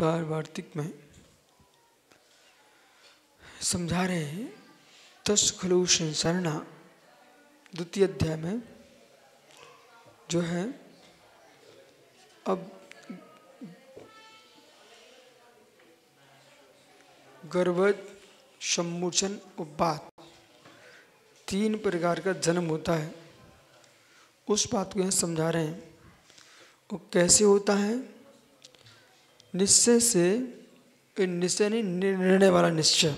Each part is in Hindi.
अवतार वार्तिक में समझा रहे हैं। तस् खलु संसरणा द्वितीय अध्याय में जो है, अब गर्भज सम्मोचन उपबात तीन प्रकार का जन्म होता है। उस बात को यहाँ समझा रहे हैं। वो कैसे होता है? निश्चय से निश्चय नहीं, निर्णय वाला निश्चय।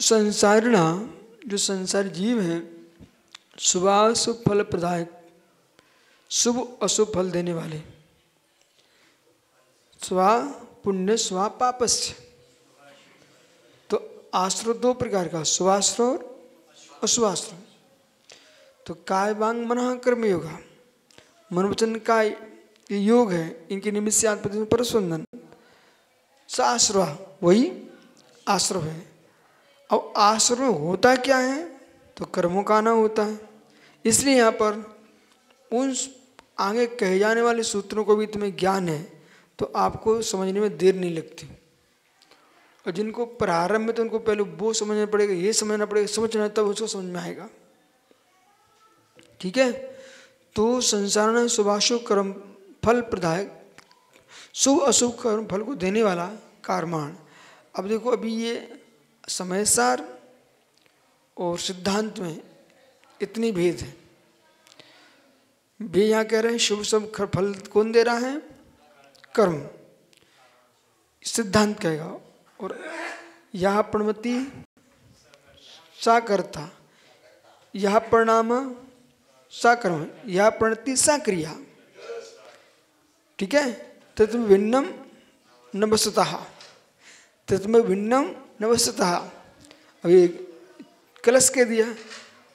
संसारणा, जो संसार जीव हैं शुभाशुभ फल प्रदायक, शुभ अशुभ फल देने वाले। स्वा पुण्य, स्वा पापस्य। तो आश्रो दो प्रकार का, शुभाश्रय और अशुभाश्रय। तो काय वांग मन कर्म योगा। मनोवचन का ये योग है, इनके निमित्त से आत्मति परस्वंदन स आश्रय वही आश्रय है। अब आश्रय होता क्या है? तो कर्मों का आना होता है। इसलिए यहाँ पर उन आगे कहे जाने वाले सूत्रों को भी तुम्हें ज्ञान है तो आपको समझने में देर नहीं लगती। और जिनको प्रारंभ में तो उनको पहले वो समझना पड़ेगा, ये समझना पड़ेगा, समझना तब उसको समझ में आएगा। ठीक है? तो संसार में शुभाशुभ कर्म फल प्रदायक, शुभ अशुभ कर्म फल को देने वाला कारमान अब देखो अभी ये समय सार और सिद्धांत में इतनी भेद है। वे यहाँ कह रहे हैं, शुभ शुभ फल कौन दे रहा है? कर्म। सिद्धांत कहेगा, और यह प्रणमति सा करता यह परिणाम सा कर्म यह प्रणति सा क्रिया ठीक है? तत्व भिन्नम न वस्तुता तत्व भिन्नम न वस्तुता अभी कलश कह दिया।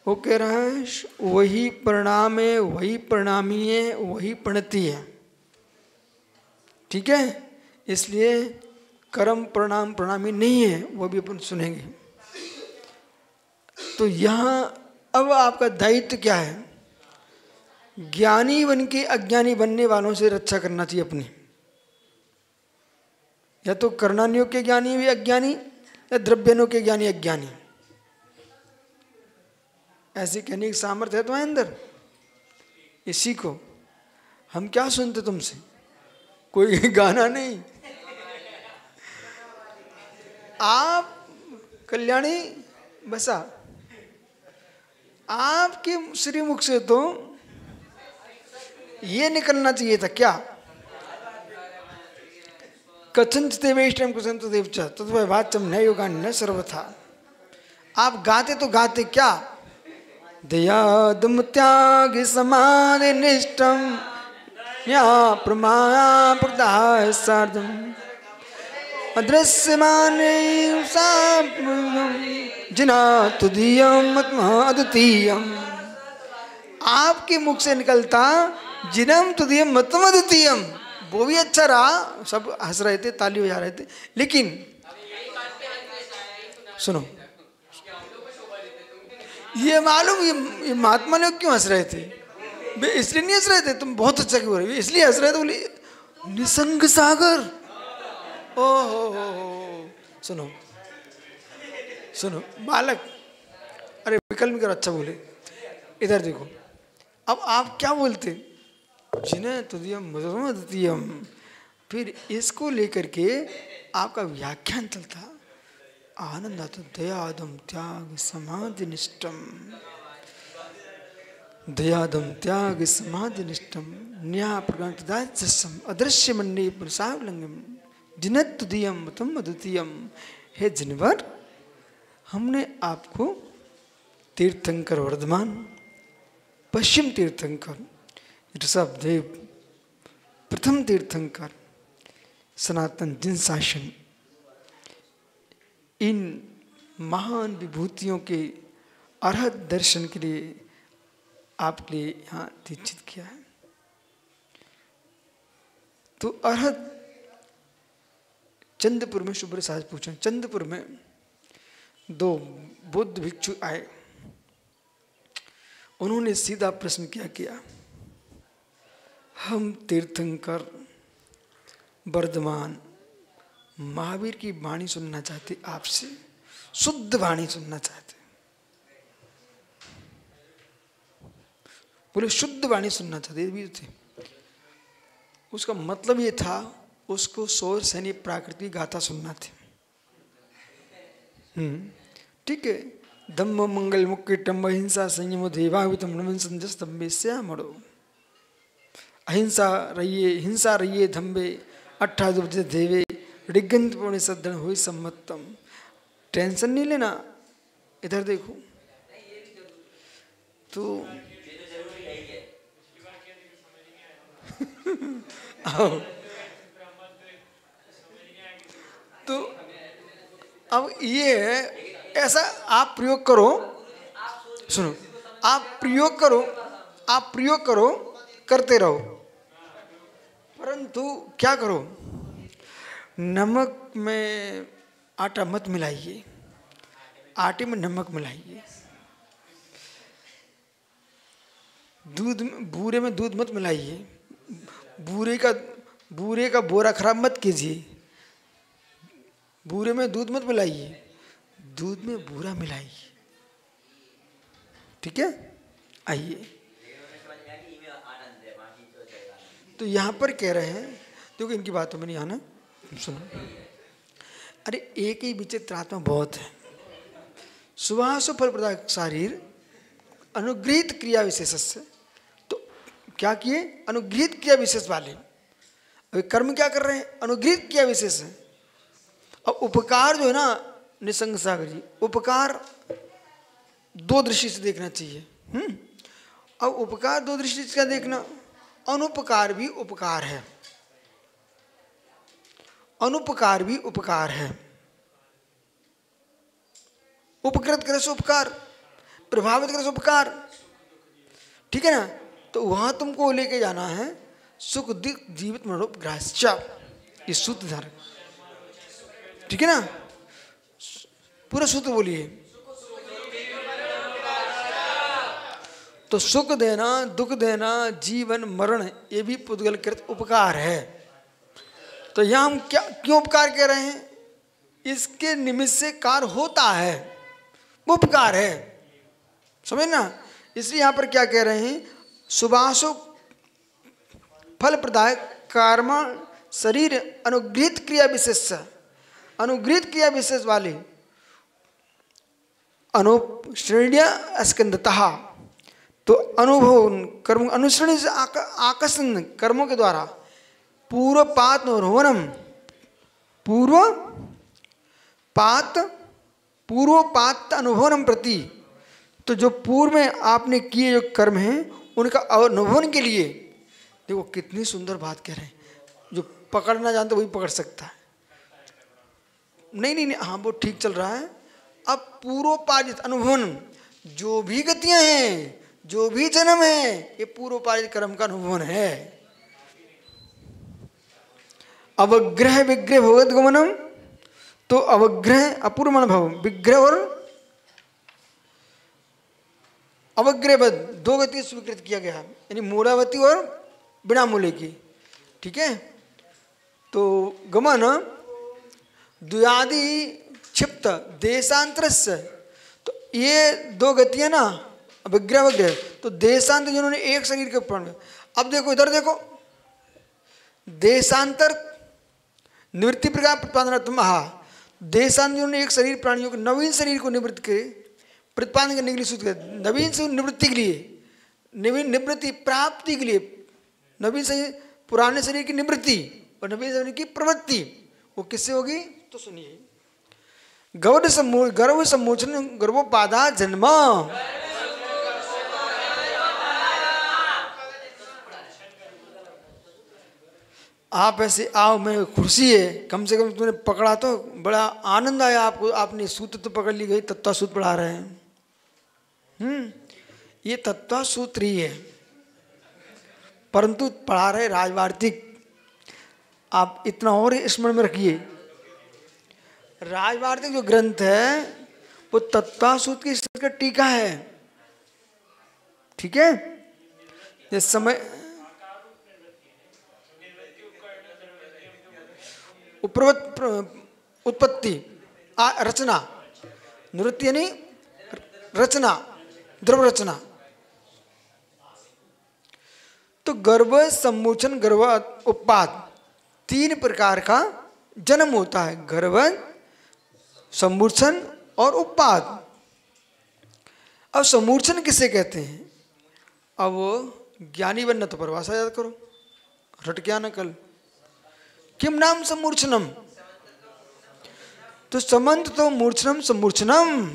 वो कह रहा है, वही परिणाम है वही परिणामी है, वही प्रणति है। ठीक है? इसलिए कर्म प्रणाम प्रणामी नहीं है, वो भी अपन सुनेंगे। तो यहाँ, अब आपका दायित्व क्या है? ज्ञानी बन के अज्ञानी बनने वालों से रक्षा करना चाहिए अपनी। या तो कर्णानियों के ज्ञानी भी अज्ञानी, या द्रव्यनों के ज्ञानी अज्ञानी। ऐसे कहने की सामर्थ्य है तुम्हारे अंदर? इसी को हम क्या सुनते तुमसे? कोई गाना नहीं। आप कल्याणी बसा। आपके श्रीमुख से तो ये निकलना चाहिए था क्या? कथन देवेष्टम कुसंत देवच तत्व वाच्यम न योगा न सर्वथा। आप गाते तो गाते क्या? दयादम त्याग समाधि निष्ठम या प्रमाया प्रदाय सार्धम अदृश्यमान जिना तुदीयम अद्वितीयम आपके मुख से निकलता जिनम तुदीयम मतम अद्वितीयम वो भी अच्छा रहा सब हंस रहे थे ताली बजा रहे थे। लेकिन सुनो ये मालूम ये, ये महात्मा लोग क्यों हंस रहे थे? इसलिए नहीं हंस रहे थे तुम बहुत अच्छा क्यों रहे इसलिए हंस रहे थे बोले निसंग सागर। ओ हो हो सुनो सुनो बालक अरे विकल्प करो अच्छा बोले। इधर देखो अब आप क्या बोलते? जिन्हें तुदियम मधुरम फिर इसको लेकर के आपका व्याख्यान चलता आनंद आता दयादम त्याग समाधि निष्ठम दयादम त्याग समाधि निष्ठम न्याय प्रकाशम अदृश्य मंडी प्रसावलंगम जिनत तुदियम मतम अद्वितीयम हे जिनवर, हमने आपको तीर्थंकर वर्धमान, पश्चिम तीर्थंकर ऋषभदेव प्रथम तीर्थंकर सनातन जिन शासन इन महान विभूतियों के अर्हत दर्शन के लिए आपके लिए यहाँ दीक्षित किया है। तो अर्हत चंद्रपुर में शुभ्र साहज पूछा। चंद्रपुर में दो बुद्ध भिक्षु आए। उन्होंने सीधा प्रश्न क्या, किया। हम तीर्थंकर वर्धमान महावीर की वाणी सुनना चाहते आपसे शुद्ध वाणी सुनना चाहते। बोले शुद्ध वाणी सुनना चाहते भी थे। उसका मतलब ये था उसको सौर सैनी प्राकृतिक गाथा सुनना थी। हम्म, ठीक है। धम्म मंगल मुक्ति टम्ब हिंसा संयम देवावितम नमन संजस्तंभे श्यामड़ो अहिंसा रहिए हिंसा रहिए धम्बे अट्ठा अट्ठादुब्ज देवे ऋगंत पुण्य सद्धन हुई सम्मतम टेंशन नहीं लेना। इधर देखो। तो तो अब ये ऐसा आप प्रयोग करो। सुनो। आप प्रयोग करो। आप प्रयोग करो। करते रहो। परंतु क्या करो? नमक में आटा मत मिलाइए। आटे में नमक मिलाइए। दूध बूरे में दूध मत मिलाइए। बूरे का बूरे का बोरा खराब मत कीजिए। बूरे में दूध मत मिलाइए। दूध में बूरा मिलाइए। ठीक है? आइए। तो यहाँ पर कह रहे हैं, देखो इनकी बातों में नहीं आना। सुनो। अरे एक ही विचित्र आत्मा बहुत है। सुभाषु फल प्रदायक शरीर, अनुग्रहित क्रिया विशेष से तो क्या किए? अनुग्रहित क्रिया विशेष वाले। अभी कर्म क्या कर रहे हैं? अनुग्रहित क्रिया विशेष है। अब उपकार जो है ना, निसंग सागर जी, उपकार दो दृष्टि से देखना चाहिए। हम्म। अब उपकार दो दृष्टि से क्या देखना? अनुपकार भी उपकार है। अनुपकार भी उपकार है। उपकृत करे उपकार, प्रभावित करे उपकार। ठीक है ना? तो वहाँ तुमको लेके जाना है सुख, दिख, जीवित मनोप ग्रास्या ये सूत्र ठीक है ना? पूरा सूत्र बोलिए। तो सुख देना, दुख देना, जीवन, मरण, ये भी पुद्गल कृत उपकार है। तो यहाँ हम क्या, क्यों उपकार कह रहे हैं? इसके निमित्त से कार होता है उपकार है। समझ ना? इसलिए यहाँ पर क्या कह रहे हैं? सुभाषु फल प्रदायक कर्म शरीर अनुग्रहित क्रिया विशेष। अनुग्रहित क्रिया विशेष वाले अनुश्रेण्य स्कंदतः। तो अनुभव, कर्म अनुसरण से आकर्षण कर्मों के द्वारा पूर्व पात रोहनम पूर्व पात पूर्व पात अनुभवन प्रति तो जो पूर्व में आपने किए जो कर्म हैं, उनका अनुभवन के लिए, देखो कितनी सुंदर बात कह रहे हैं। जो पकड़ना जानते वही पकड़ सकता है। नहीं नहीं नहीं हाँ वो ठीक चल रहा है। अब पूर्वोपार्जित अनुभवन, जो भी गतियाँ हैं जो भी जन्म है, ये पूर्वोपार्जित कर्म का अनुभवन है। अवग्रह विग्रह भगवत गमनम तो अवग्रह अपूर्व अनुभव विग्रह और अवग्रह दो गति स्वीकृत किया गया। यानी मूलावती और बिना मूल्य की। ठीक है? तो गमन, द्व्यादि क्षिप्त देशांतर तो ये दो गतियाँ ना विग्रह वग्रह। तो देशांतर जिन्होंने एक शरीर के ऊपर अब देखो इधर देखो। देशांतर निवृत्ति प्रकार प्रतिपादन महा देशांतर जिन्होंने एक शरीर प्राणियों के नवीन शरीर को निवृत्त करे प्रतिपादन करने के लिए सूत्र नवीन से निवृत्ति के लिए, नवीन निवृत्ति प्राप्ति के लिए, नवीन शरीर, पुराने शरीर की निवृत्ति और नवीन शरीर की प्रवृत्ति, वो किससे होगी? तो सुनिए। गौर सम्मो गर्व सम्मोचन गर्भोपाधा जन्म। आप ऐसे आओ मैं खुशी है। कम से कम तुमने पकड़ा तो बड़ा आनंद आया आपको। आपने सूत्र तो पकड़ ली गई तत्व सूत्र पढ़ा रहे हैं। हम्म ये तत्व सूत्र ही है। परंतु पढ़ा रहे राजवार्तिक, आप इतना और स्मरण में रखिए। राजवार्तिक जो ग्रंथ है, वो तत्वा सूत्र की का टीका है। ठीक है? ये समय उत्पत्ति रचना नृत्य यानी रचना द्रव रचना तो गर्भ, सम्मोचन, गर्भ, उत्पाद, तीन प्रकार का जन्म होता है। गर्भ सम्मूर्छन और उत्पाद। अब समूर्छन किसे कहते हैं? अब ज्ञानी बनना तो परिभाषा याद करो रट क्या न कल। किम नाम समूर्छनम? तो समंत तो मूर्छनम समूर्छनम।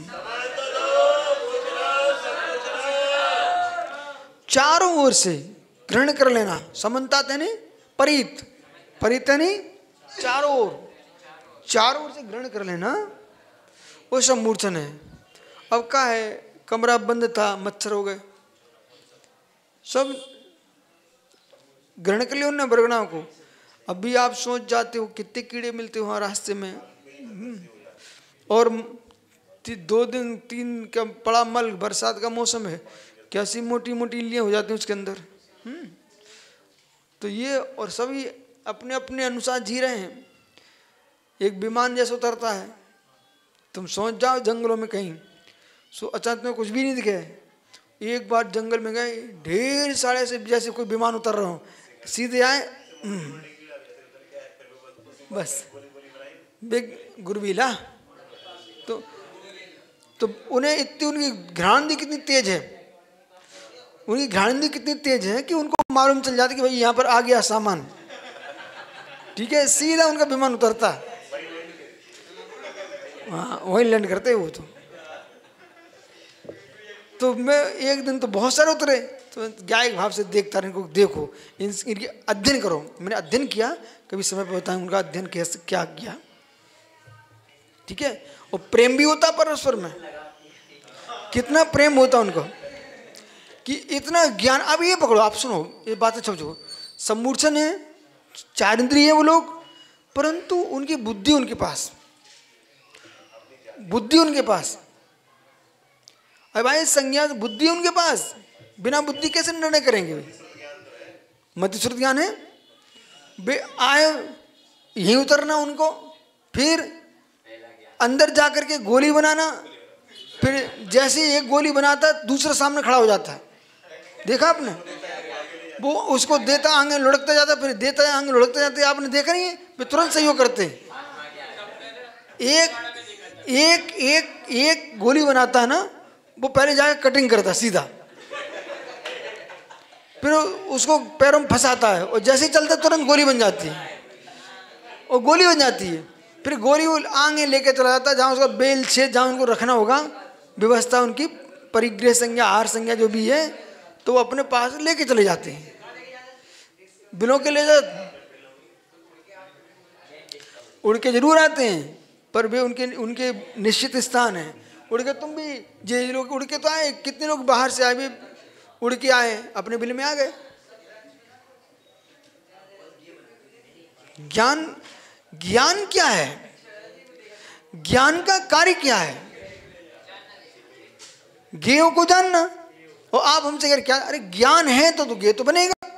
चारों ओर से ग्रहण कर लेना। समन्ता यानी परित। परित यानी चारों ओर। चारों ओर से ग्रहण कर लेना। वो सब मूर्छन है। अब क्या है? कमरा बंद था, मच्छर हो गए। सब ग्रहण कर लिया उन्होंने बरगनाओं को। अभी आप सोच जाते हो, कितने कीड़े मिलते हो रास्ते में? हम्म। और दो दिन, तीन का बड़ा मल, बरसात का मौसम है, कैसी मोटी मोटी इलियाँ हो जाती हैं उसके अंदर? हम्म। तो ये और सभी अपने अपने अनुसार जी रहे हैं। एक विमान जैसे उतरता है। तुम सोच जाओ जंगलों में कहीं। सो अचानक में कुछ भी नहीं दिखे। एक बार जंगल में गए, ढेर सारे से जैसे कोई विमान उतर रहा हो। सीधे आए हम्म। बस। बिग गुरबीला तो तो उन्हें इतनी, उनकी घ्राणदी कितनी तेज है। उनकी घ्राणदी कितनी तेज है कि उनको मालूम चल जाता कि भाई यहाँ पर आ गया सामान। ठीक है, सीधा उनका विमान उतरता। हाँ वही लैंड करते वो तो। तो मैं एक दिन तो बहुत सारे उतरे। तो गायक भाव से देखता रहे इनको देखो। इन, इनकी अध्ययन करो। मैंने अध्ययन किया, कभी समय पर बताया उनका अध्ययन कैसे, क्या किया? ठीक है? और प्रेम भी होता परस्पर में। कितना प्रेम होता उनको। कि इतना ज्ञान, अब ये पकड़ो, आप सुनो, ये बातें समझो। सम्मूर्छन है चार इंद्रिय है वो लोग, परंतु उनकी बुद्धि उनके पास। बुद्धि उनके पास। अरे भाई संज्ञा बुद्धि उनके पास। बिना बुद्धि कैसे निर्णय करेंगे? मध्य श्रुत ज्ञान है। बे, आए, यहीं उतरना उनको, फिर अंदर जाकर के गोली बनाना, फिर जैसे एक गोली बनाता है दूसरा सामने खड़ा हो जाता है। देखा आपने? वो उसको देता आगे लुढ़कता जाता, फिर देता आगे लुढ़कता जाता आपने देखा नहीं है? वे तुरंत सहयोग करते एक एक एक एक गोली बनाता है ना, वो पहले जाकर कटिंग करता सीधा। फिर उसको पैरों में फंसाता है और जैसे ही चलता तुरंत गोली बन जाती है। और गोली बन जाती है। फिर गोली वो आगे लेके चला जाता है, जहाँ उसका बेल छेद, जहाँ उनको रखना होगा, व्यवस्था उनकी, परिग्रह संज्ञा, आहार संज्ञा जो भी है तो वो अपने पास लेके चले जाते हैं। बिलों के ले जाते उड़ के ज़रूर आते हैं, पर वे उनके उनके निश्चित स्थान है। उड़ के तुम भी, जे लोग उड़ के तो आए, कितने लोग बाहर से आए भी उड़ के आए अपने बिल में आ गए। ज्ञान ज्ञान क्या है? ज्ञान का कार्य क्या है? गेय को जानना। और आप हमसे अगर क्या? अरे ज्ञान है तो, तो गेह तो बनेगा।